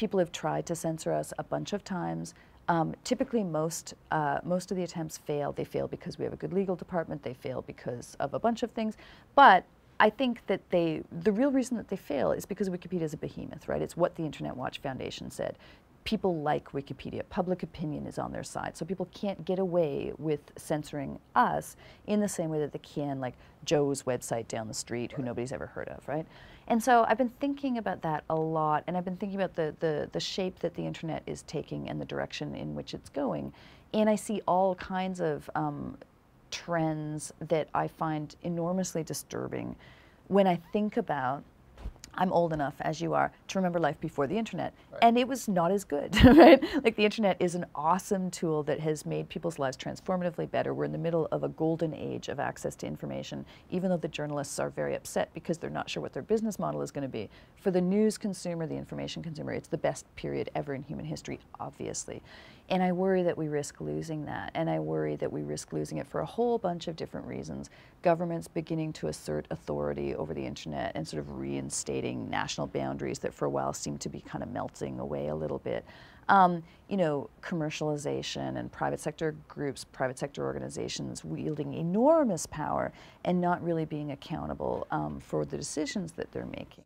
people have tried to censor us a bunch of times. Um, typically, most uh, most of the attempts fail. They fail because we have a good legal department. They fail because of a bunch of things. But I think that they, the real reason that they fail is because Wikipedia is a behemoth, right? It's what the Internet Watch Foundation said. People like Wikipedia. Public opinion is on their side. So people can't get away with censoring us in the same way that they can, like Joe's website down the street, who nobody's ever heard of, right? And so I've been thinking about that a lot, and I've been thinking about the, the, the shape that the internet is taking and the direction in which it's going. And I see all kinds of um, trends that I find enormously disturbing when I think about I'm old enough, as you are, to remember life before the internet. Right. And it was not as good, right? Like the internet is an awesome tool that has made people's lives transformatively better. We're in the middle of a golden age of access to information, even though the journalists are very upset because they're not sure what their business model is going to be. For the news consumer, the information consumer, it's the best period ever in human history, obviously. And I worry that we risk losing that. And I worry that we risk losing it for a whole bunch of different reasons. Governments beginning to assert authority over the internet and sort of national boundaries that for a while seemed to be kind of melting away a little bit. Um, you know, commercialization and private sector groups, private sector organizations wielding enormous power and not really being accountable um, for the decisions that they're making.